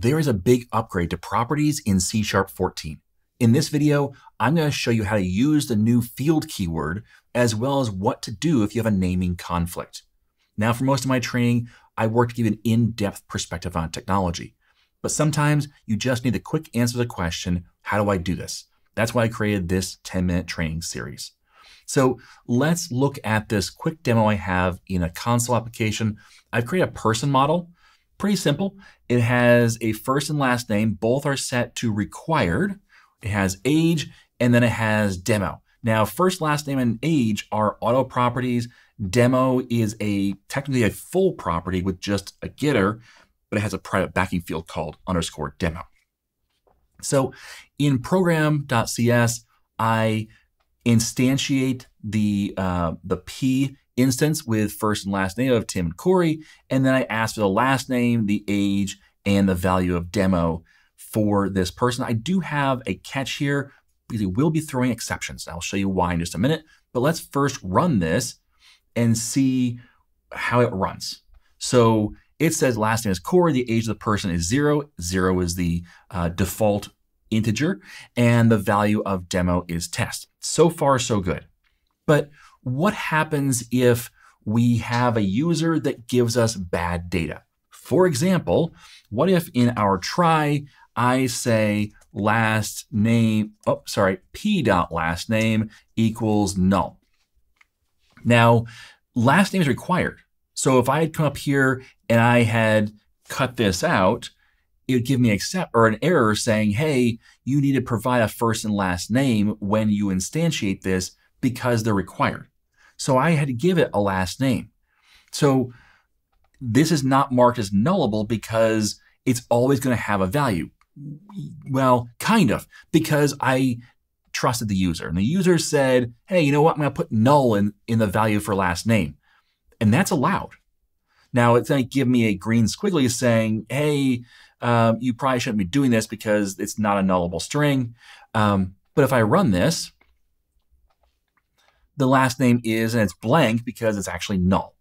there is a big upgrade to properties in C Sharp 14. In this video, I'm going to show you how to use the new field keyword, as well as what to do if you have a naming conflict. Now, for most of my training, I work to give an in-depth perspective on technology. But sometimes you just need a quick answer to the question, how do I do this? That's why I created this 10-minute training series. So let's look at this quick demo I have in a console application. I've created a person model Pretty simple. It has a first and last name. Both are set to required. It has age, and then it has demo. Now, first, last name, and age are auto properties. Demo is a technically a full property with just a getter, but it has a private backing field called underscore demo. So in program.cs, I instantiate the, uh, the P instance with first and last name of Tim and Corey, and then I ask for the last name, the age, and the value of demo for this person. I do have a catch here because it will be throwing exceptions. I'll show you why in just a minute, but let's first run this and see how it runs. So it says last name is Corey, the age of the person is zero. Zero is the uh, default integer, and the value of demo is test. So far, so good. But what happens if we have a user that gives us bad data? For example, what if in our try, I say last name, oh, sorry, p dot last name equals null. Now, last name is required. So if I had come up here and I had cut this out, it would give me accept or an error saying, hey, you need to provide a first and last name when you instantiate this because they're required. So I had to give it a last name. So this is not marked as nullable because it's always going to have a value. Well, kind of, because I trusted the user. And the user said, hey, you know what? I'm going to put null in, in the value for last name. And that's allowed. Now, it's going to give me a green squiggly saying, hey, um, you probably shouldn't be doing this because it's not a nullable string. Um, but if I run this, the last name is, and it's blank because it's actually null.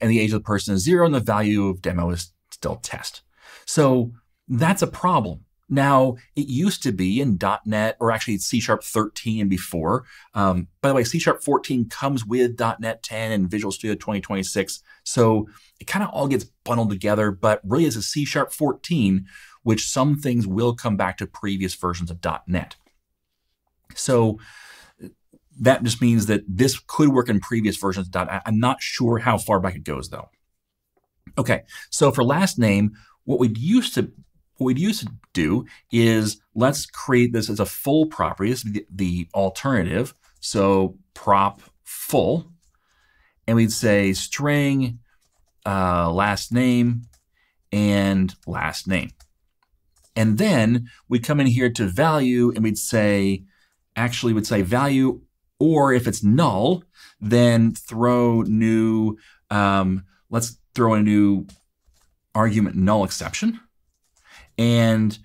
And the age of the person is zero, and the value of demo is still test. So that's a problem. Now, it used to be in .NET, or actually C Sharp 13 and before. Um, by the way, C Sharp 14 comes with .NET 10 and Visual Studio 2026. So it kind of all gets bundled together, but really it's a C Sharp 14, which some things will come back to previous versions of .NET. So that just means that this could work in previous versions .NET. I'm not sure how far back it goes though. Okay, so for last name, what we'd used to what we'd used to do is let's create this as a full property. This is the, the alternative. So prop full, and we'd say string uh, last name and last name. And then we'd come in here to value and we'd say, actually would say value or if it's null, then throw new, um, let's throw a new argument null exception and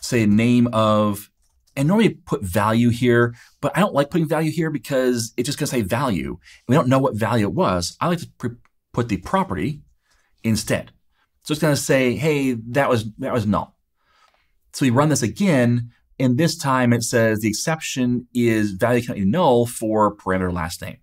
say name of, and normally put value here, but I don't like putting value here because it's just gonna say value. We don't know what value it was. I like to put the property instead. So it's gonna say, hey, that was, that was null. So we run this again, and this time it says the exception is value cannot be null for parameter last name.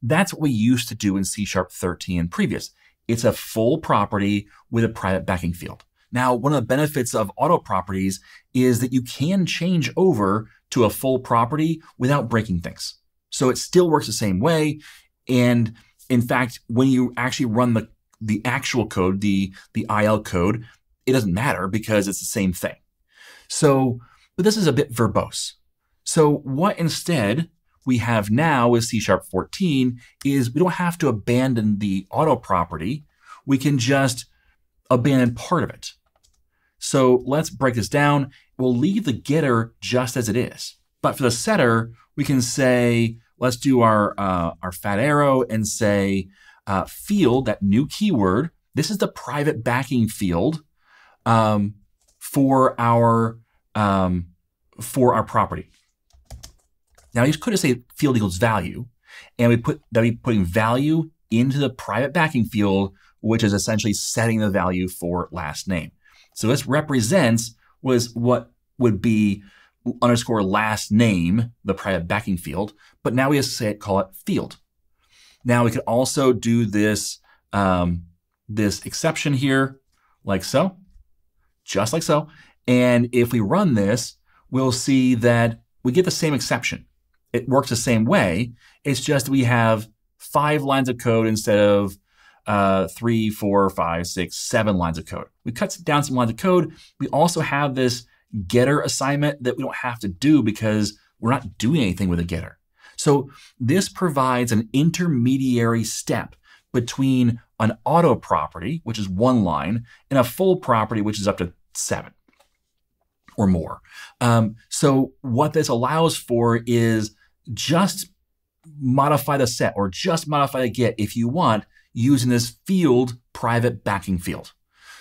That's what we used to do in C Sharp 13 and previous. It's a full property with a private backing field. Now, one of the benefits of auto properties is that you can change over to a full property without breaking things. So it still works the same way. And in fact, when you actually run the, the actual code, the, the IL code, it doesn't matter because it's the same thing. So but this is a bit verbose. So what instead we have now with C Sharp 14 is we don't have to abandon the auto property. We can just abandon part of it. So let's break this down. We'll leave the getter just as it is. But for the setter, we can say, let's do our, uh, our fat arrow and say uh, field, that new keyword. This is the private backing field um, for our um, for our property. Now, you could have said field equals value, and we put that we putting value into the private backing field, which is essentially setting the value for last name. So this represents was what would be underscore last name, the private backing field, but now we to say it, call it field. Now we could also do this, um, this exception here, like so, just like so. And if we run this, we'll see that we get the same exception. It works the same way. It's just we have five lines of code instead of uh, three, four, five, six, seven lines of code. We cut down some lines of code. We also have this getter assignment that we don't have to do because we're not doing anything with a getter. So this provides an intermediary step between an auto property, which is one line, and a full property, which is up to seven or more. Um, so what this allows for is just modify the set or just modify the get if you want using this field private backing field.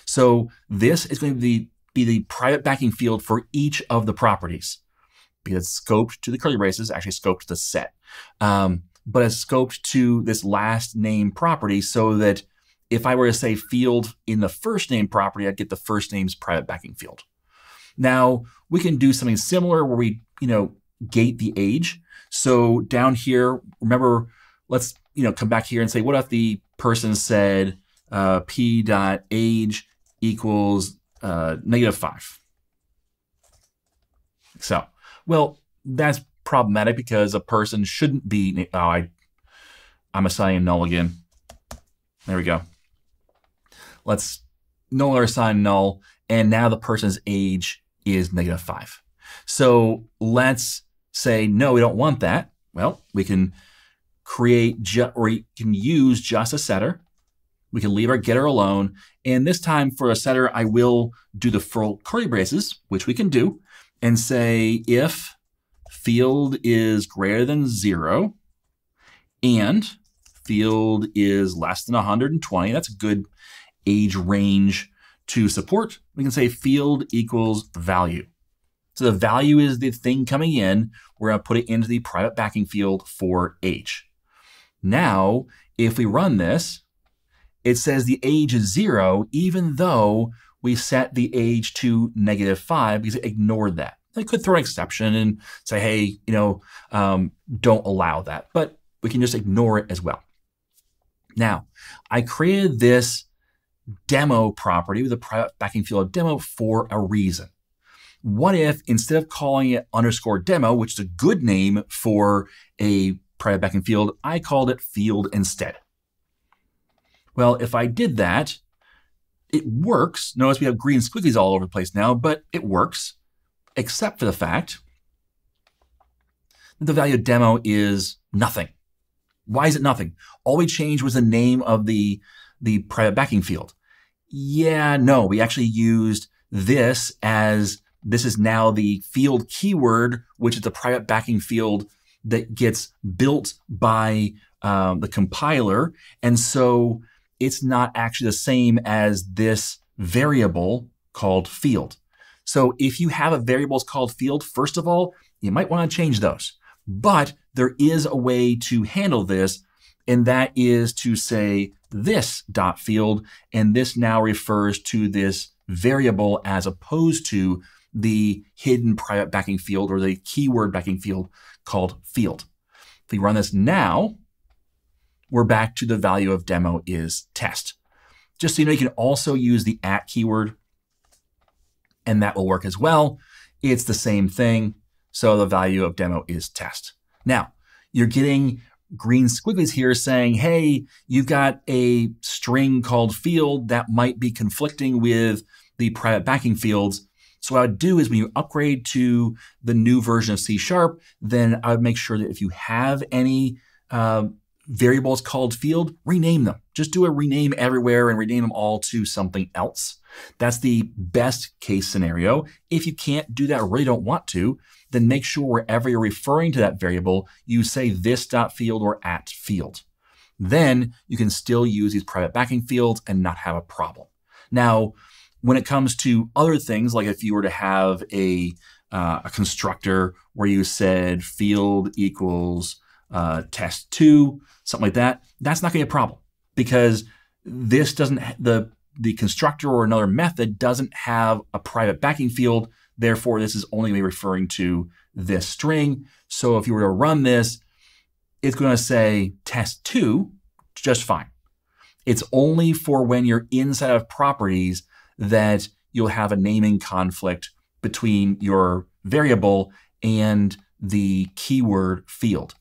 So this is going to be, be the private backing field for each of the properties because it's scoped to the curly braces, actually scoped to the set. Um, but it's scoped to this last name property so that if I were to say field in the first name property, I'd get the first name's private backing field. Now we can do something similar where we, you know, gate the age. So down here, remember, let's, you know, come back here and say, what if the person said uh, p dot age equals uh, negative five? So, well, that's problematic because a person shouldn't be, oh, I, I'm assigning null again. There we go. Let's null or assign null. And now the person's age is negative five. So let's say, no, we don't want that. Well, we can create, or we can use just a setter. We can leave our getter alone. And this time for a setter, I will do the full curly braces, which we can do, and say if field is greater than zero and field is less than 120, that's a good age range to support. We can say field equals value. So the value is the thing coming in. We're going to put it into the private backing field for age. Now, if we run this, it says the age is zero, even though we set the age to negative five because it ignored that. I could throw an exception and say, hey, you know, um, don't allow that, but we can just ignore it as well. Now, I created this demo property with a private backing field of demo for a reason. What if instead of calling it underscore demo, which is a good name for a private backing field, I called it field instead? Well, if I did that, it works. Notice we have green squigglies all over the place now, but it works, except for the fact that the value of demo is nothing. Why is it nothing? All we changed was the name of the, the private backing field. Yeah, no, we actually used this as this is now the field keyword, which is the private backing field that gets built by um, the compiler. And so it's not actually the same as this variable called field. So if you have a variable called field, first of all, you might want to change those. But there is a way to handle this, and that is to say this dot field, and this now refers to this variable as opposed to the hidden private backing field or the keyword backing field called field. If we run this now, we're back to the value of demo is test. Just so you know, you can also use the at keyword and that will work as well. It's the same thing. So the value of demo is test. Now, you're getting green squigglies here saying, hey, you've got a string called field that might be conflicting with the private backing fields. So what I would do is when you upgrade to the new version of C Sharp, then I would make sure that if you have any uh, variables called field, rename them. Just do a rename everywhere and rename them all to something else. That's the best case scenario. If you can't do that or really don't want to, then make sure wherever you're referring to that variable, you say this dot field or at field. Then you can still use these private backing fields and not have a problem. Now, when it comes to other things, like if you were to have a, uh, a constructor where you said field equals uh, test two, something like that, that's not going to be a problem because this doesn't, the the constructor or another method doesn't have a private backing field. Therefore, this is only referring to this string. So if you were to run this, it's going to say test2 just fine. It's only for when you're inside of properties that you'll have a naming conflict between your variable and the keyword field.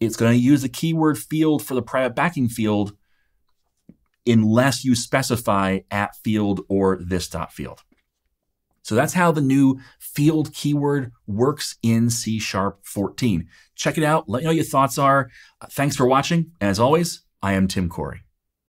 It's going to use the keyword field for the private backing field unless you specify at field or this dot field. So that's how the new field keyword works in C Sharp 14. Check it out. Let me know your thoughts are. Thanks for watching. As always, I am Tim Corey.